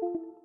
you